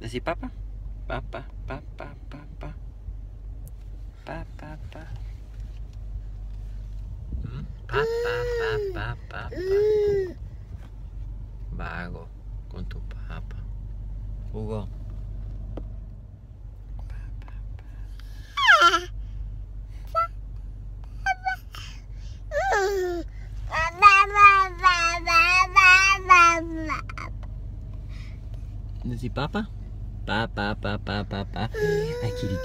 Decí papá. Papá, papá, papá. Papá, papá. Papá, papá, papá. Vago con tu papá. Hugo. Is he Papa? Papa, Papa, Papa. Kitty,